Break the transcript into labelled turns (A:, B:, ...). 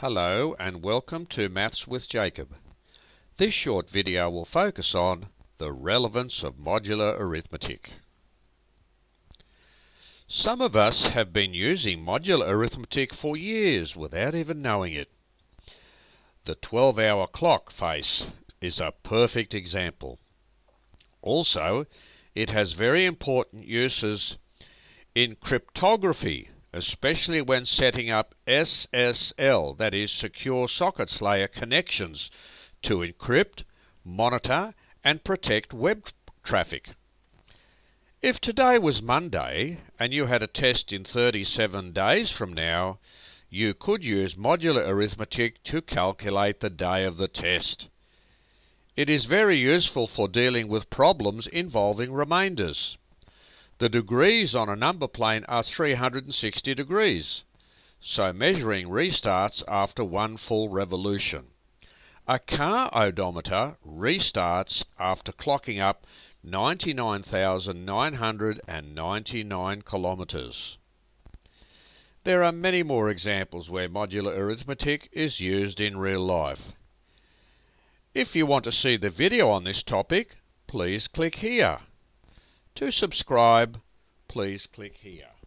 A: Hello and welcome to Maths with Jacob. This short video will focus on the relevance of modular arithmetic. Some of us have been using modular arithmetic for years without even knowing it. The 12-hour clock face is a perfect example. Also, it has very important uses in cryptography especially when setting up SSL, that is Secure Sockets Layer connections to encrypt, monitor and protect web traffic. If today was Monday and you had a test in 37 days from now, you could use modular arithmetic to calculate the day of the test. It is very useful for dealing with problems involving remainders. The degrees on a number plane are 360 degrees, so measuring restarts after one full revolution. A car odometer restarts after clocking up 99,999 kilometres. There are many more examples where modular arithmetic is used in real life. If you want to see the video on this topic, please click here. To subscribe, please click here.